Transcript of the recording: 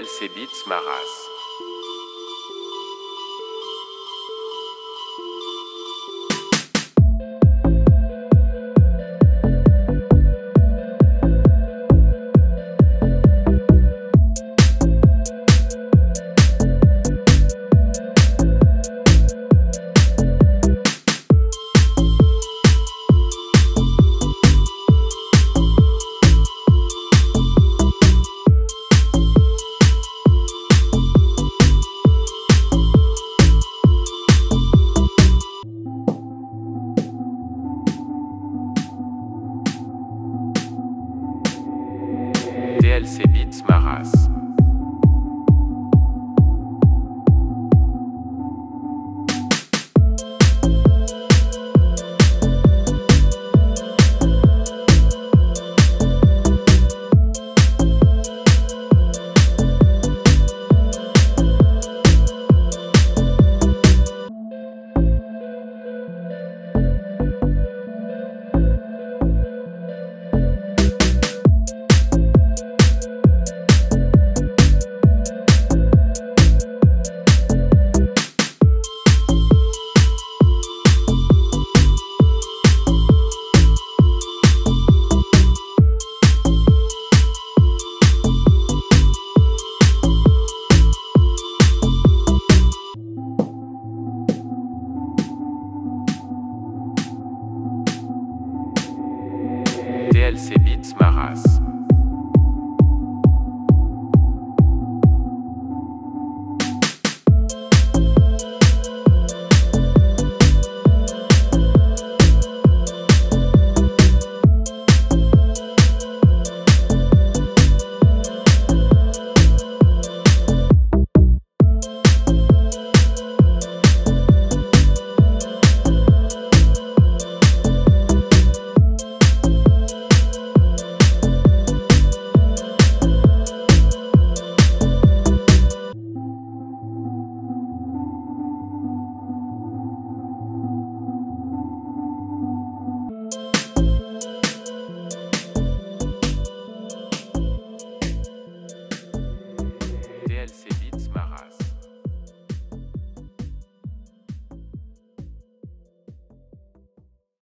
DLC Beats Maras. DLC Beats Maras. DLC Beats Maras.